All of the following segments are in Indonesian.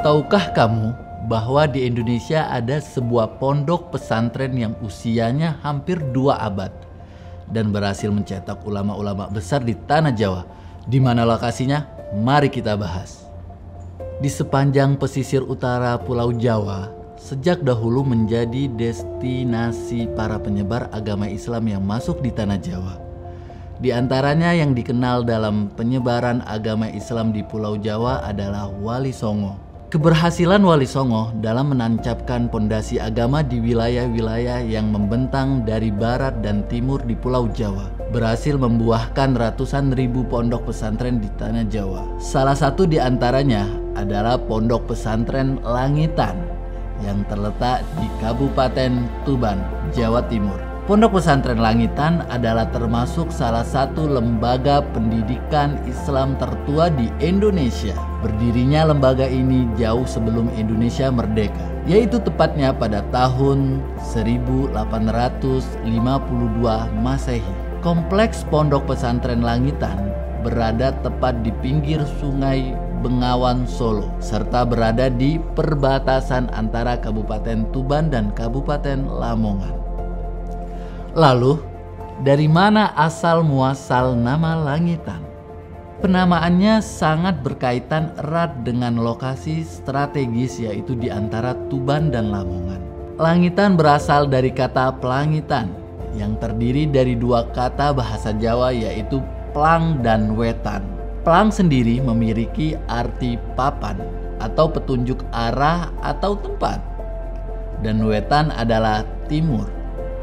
Tahukah kamu bahwa di Indonesia ada sebuah pondok pesantren yang usianya hampir dua abad dan berhasil mencetak ulama-ulama besar di tanah Jawa? Di mana lokasinya? Mari kita bahas. Di sepanjang pesisir utara Pulau Jawa, sejak dahulu menjadi destinasi para penyebar agama Islam yang masuk di tanah Jawa. Di antaranya yang dikenal dalam penyebaran agama Islam di Pulau Jawa adalah Wali Songo Keberhasilan Wali Songo dalam menancapkan pondasi agama di wilayah-wilayah yang membentang dari barat dan timur di Pulau Jawa berhasil membuahkan ratusan ribu pondok pesantren di tanah Jawa. Salah satu di antaranya adalah Pondok Pesantren Langitan yang terletak di Kabupaten Tuban, Jawa Timur. Pondok Pesantren Langitan adalah termasuk salah satu lembaga pendidikan Islam tertua di Indonesia. Berdirinya lembaga ini jauh sebelum Indonesia merdeka, yaitu tepatnya pada tahun 1852 Masehi. Kompleks Pondok Pesantren Langitan berada tepat di pinggir sungai Bengawan Solo serta berada di perbatasan antara Kabupaten Tuban dan Kabupaten Lamongan. Lalu, dari mana asal muasal nama Langitan? Penamaannya sangat berkaitan erat dengan lokasi strategis yaitu di antara Tuban dan Lamongan. Langitan berasal dari kata pelangitan yang terdiri dari dua kata bahasa Jawa yaitu plang dan wetan. Plang sendiri memiliki arti papan atau petunjuk arah atau tempat. Dan wetan adalah timur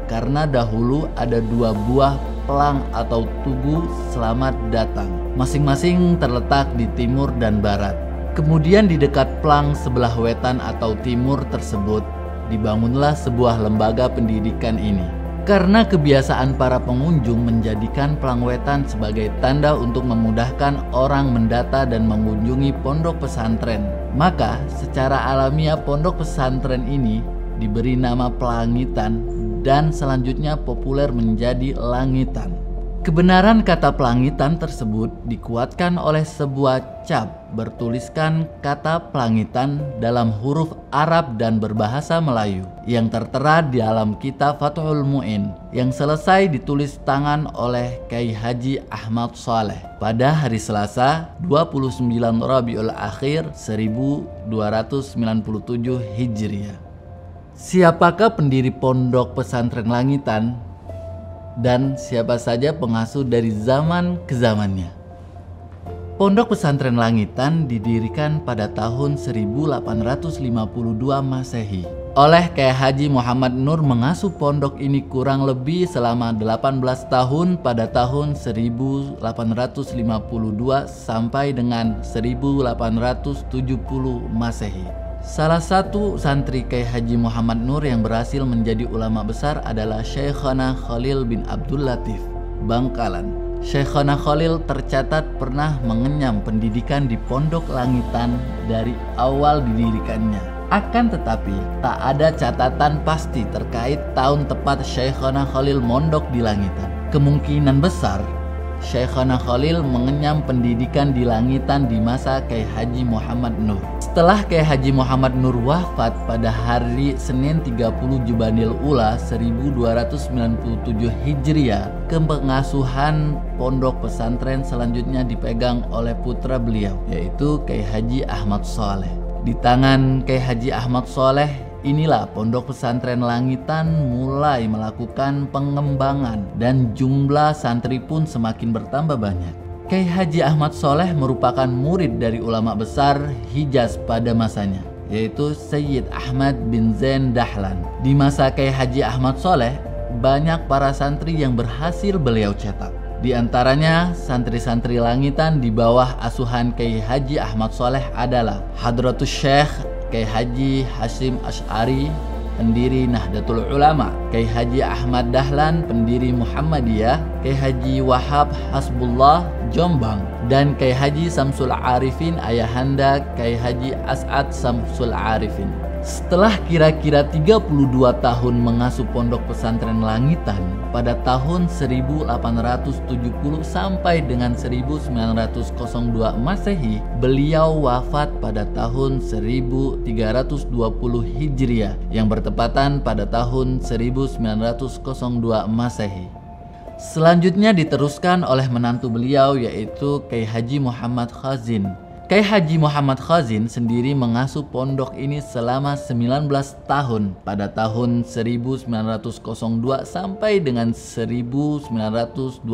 karena dahulu ada dua buah pelang atau tugu selamat datang. Masing-masing terletak di timur dan barat. Kemudian di dekat pelang sebelah wetan atau timur tersebut dibangunlah sebuah lembaga pendidikan ini. Karena kebiasaan para pengunjung menjadikan pelang wetan sebagai tanda untuk memudahkan orang mendata dan mengunjungi pondok pesantren, maka secara alamiah pondok pesantren ini diberi nama Pelangitan dan selanjutnya populer menjadi langitan. Kebenaran kata pelangitan tersebut dikuatkan oleh sebuah cap bertuliskan kata pelangitan dalam huruf Arab dan berbahasa Melayu yang tertera di dalam kitab Fathul Mu'in yang selesai ditulis tangan oleh Kiai Haji Ahmad Saleh pada hari Selasa 29 Rabiul Akhir 1297 Hijriah. Siapakah pendiri pondok pesantren langitan dan siapa saja pengasuh dari zaman ke zamannya? Pondok pesantren langitan didirikan pada tahun 1852 Masehi oleh Kiai Haji Muhammad Nur mengasuh pondok ini kurang lebih selama 18 tahun pada tahun 1852 sampai dengan 1870 Masehi. Salah satu santri Kiai Haji Muhammad Nur yang berhasil menjadi ulama besar adalah Syekhana Khalil bin Abdul Latif, Bangkalan. Syekhana Khalil tercatat pernah mengenyam pendidikan di Pondok Langitan dari awal didirikannya. Akan tetapi, tak ada catatan pasti terkait tahun tepat Syekhana Khalil mondok di Langitan. Kemungkinan besar Syekhana Khalil mengenyam pendidikan di langitan di masa Kiai Haji Muhammad Nur. Setelah Kiai Haji Muhammad Nur wafat pada hari Senin 30 Jubanil Ula 1297 Hijriah, kepengasuhan pondok pesantren selanjutnya dipegang oleh putra beliau, yaitu Kiai Haji Ahmad Soleh. Di tangan Kiai Haji Ahmad Soleh Inilah pondok pesantren langitan mulai melakukan pengembangan dan jumlah santri pun semakin bertambah banyak. Kiai Haji Ahmad Soleh merupakan murid dari ulama besar Hijaz pada masanya, yaitu Sayyid Ahmad bin Zain Dahlan. Di masa Kiai Haji Ahmad Soleh, banyak para santri yang berhasil beliau cetak. Di antaranya santri-santri langitan di bawah asuhan Kiai Haji Ahmad Soleh adalah Hadratus Syekh Kiai Haji Hasim Ash'ari pendiri Nahdlatul Ulama, Kiai Haji Ahmad Dahlan, pendiri Muhammadiyah, Kiai Haji Wahab Hasbullah Jombang, dan Kiai Haji Samsul Arifin ayahanda Kiai Haji As'ad Samsul Arifin. Setelah kira-kira 32 tahun mengasuh pondok pesantren Langitan, pada tahun 1870 sampai dengan 1902 Masehi, beliau wafat pada tahun 1320 Hijriah yang bertepatan pada tahun 1902 Masehi. Selanjutnya diteruskan oleh menantu beliau yaitu Kiai Haji Muhammad Khazin Kiai Haji Muhammad Khazin sendiri mengasuh pondok ini selama 19 tahun pada tahun 1902 sampai dengan 1921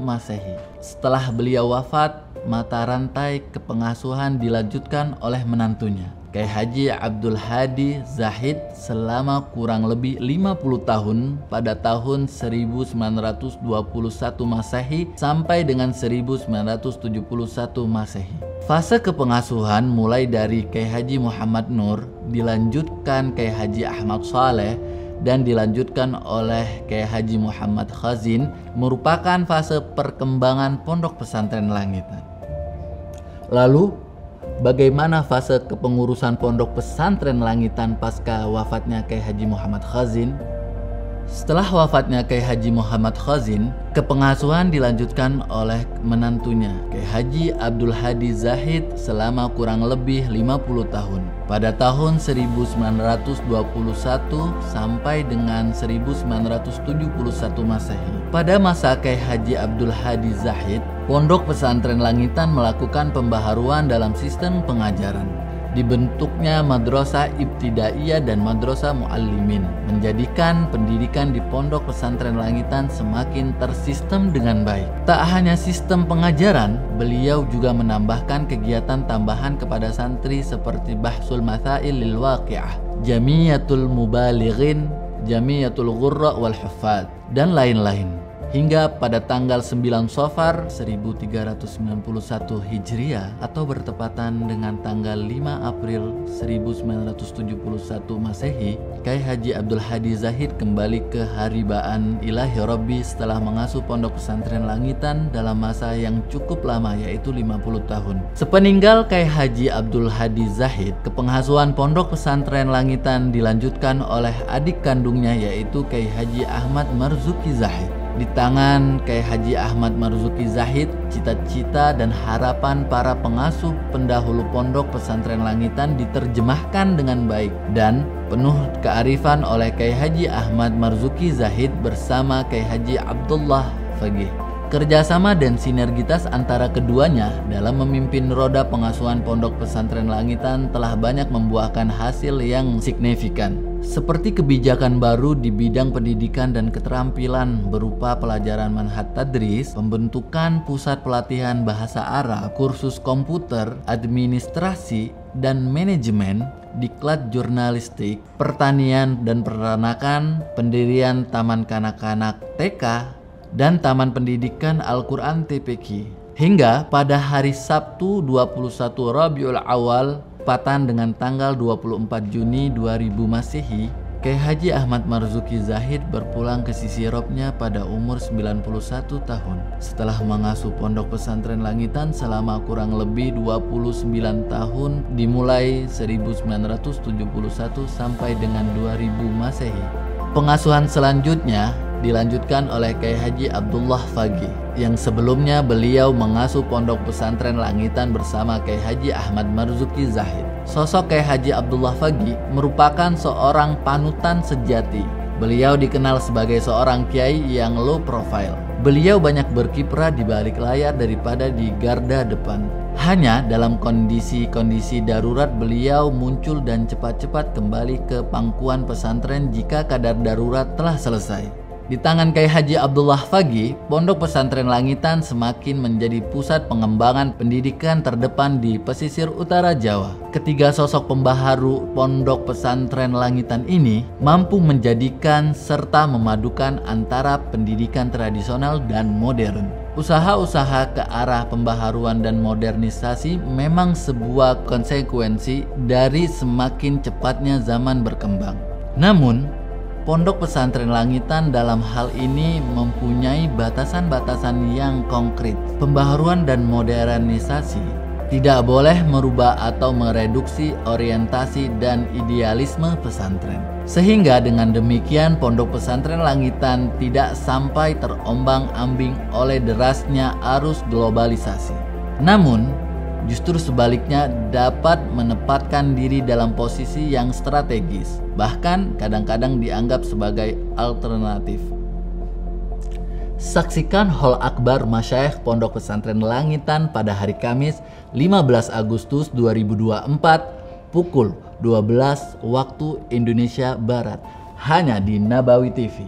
Masehi. Setelah beliau wafat, mata rantai kepengasuhan dilanjutkan oleh menantunya. Kiai Haji Abdul Hadi Zahid selama kurang lebih 50 tahun pada tahun 1921 Masehi sampai dengan 1971 Masehi. Fase kepengasuhan mulai dari Kiai Haji Muhammad Nur dilanjutkan Kiai Haji Ahmad Saleh dan dilanjutkan oleh Kiai Haji Muhammad Khazin merupakan fase perkembangan pondok pesantren langitan. Lalu bagaimana fase kepengurusan pondok pesantren langitan pasca wafatnya Kiai Haji Muhammad Khazin? Setelah wafatnya Kiai Haji Muhammad Khazin, kepengasuhan dilanjutkan oleh menantunya Kiai Haji Abdul Hadi Zahid selama kurang lebih 50 tahun. Pada tahun 1921 sampai dengan 1971 Masehi. Pada masa Kiai Haji Abdul Hadi Zahid, Pondok Pesantren Langitan melakukan pembaharuan dalam sistem pengajaran dibentuknya madrasah ibtidaiyah dan madrasah muallimin menjadikan pendidikan di pondok pesantren langitan semakin tersistem dengan baik. Tak hanya sistem pengajaran, beliau juga menambahkan kegiatan tambahan kepada santri seperti bahsul masail lil waqi'ah, jamiyatul mubalighin, jamiyatul ghurra wal huffaz dan lain-lain hingga pada tanggal 9 Sofar 1391 Hijriah atau bertepatan dengan tanggal 5 April 1971 Masehi, Kai Haji Abdul Hadi Zahid kembali ke haribaan ilahi Robbi setelah mengasuh pondok pesantren Langitan dalam masa yang cukup lama yaitu 50 tahun. Sepeninggal Kai Haji Abdul Hadi Zahid, kepengasuhan pondok pesantren Langitan dilanjutkan oleh adik kandungnya yaitu Kai Haji Ahmad Marzuki Zahid. Di tangan Kiai Haji Ahmad Marzuki Zahid, cita-cita dan harapan para pengasuh pendahulu pondok pesantren langitan diterjemahkan dengan baik dan penuh kearifan oleh Kiai Haji Ahmad Marzuki Zahid bersama Kiai Haji Abdullah Fagih. Kerjasama dan sinergitas antara keduanya dalam memimpin roda pengasuhan pondok pesantren langitan telah banyak membuahkan hasil yang signifikan. Seperti kebijakan baru di bidang pendidikan dan keterampilan berupa pelajaran manhat tadris, pembentukan pusat pelatihan bahasa Arab, kursus komputer, administrasi, dan manajemen, diklat jurnalistik, pertanian dan peternakan, pendirian taman kanak-kanak TK, dan Taman Pendidikan Al-Quran TPQ. Hingga pada hari Sabtu 21 Rabiul Awal, patan dengan tanggal 24 Juni 2000 Masehi, Kiai Haji Ahmad Marzuki Zahid berpulang ke sisi robnya pada umur 91 tahun setelah mengasuh pondok pesantren Langitan selama kurang lebih 29 tahun dimulai 1971 sampai dengan 2000 Masehi. Pengasuhan selanjutnya dilanjutkan oleh Kiai Haji Abdullah Fagi yang sebelumnya beliau mengasuh pondok pesantren Langitan bersama Kiai Haji Ahmad Marzuki Zahid. Sosok Kiai Haji Abdullah Fagi merupakan seorang panutan sejati. Beliau dikenal sebagai seorang kiai yang low profile. Beliau banyak berkiprah di balik layar daripada di garda depan. Hanya dalam kondisi-kondisi darurat beliau muncul dan cepat-cepat kembali ke pangkuan pesantren jika kadar darurat telah selesai. Di tangan Kiai Haji Abdullah Fagi, Pondok Pesantren Langitan semakin menjadi pusat pengembangan pendidikan terdepan di pesisir utara Jawa. Ketiga sosok pembaharu Pondok Pesantren Langitan ini mampu menjadikan serta memadukan antara pendidikan tradisional dan modern. Usaha-usaha ke arah pembaharuan dan modernisasi memang sebuah konsekuensi dari semakin cepatnya zaman berkembang. Namun, Pondok pesantren langitan dalam hal ini mempunyai batasan-batasan yang konkret. Pembaharuan dan modernisasi tidak boleh merubah atau mereduksi orientasi dan idealisme pesantren. Sehingga dengan demikian pondok pesantren Langitan tidak sampai terombang-ambing oleh derasnya arus globalisasi. Namun, justru sebaliknya dapat menempatkan diri dalam posisi yang strategis, bahkan kadang-kadang dianggap sebagai alternatif. Saksikan Hall Akbar Masyaikh Pondok Pesantren Langitan pada hari Kamis 15 Agustus 2024 pukul 12 waktu Indonesia Barat hanya di Nabawi TV.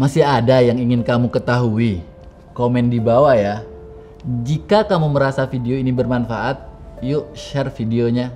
Masih ada yang ingin kamu ketahui? Komen di bawah ya. Jika kamu merasa video ini bermanfaat, yuk share videonya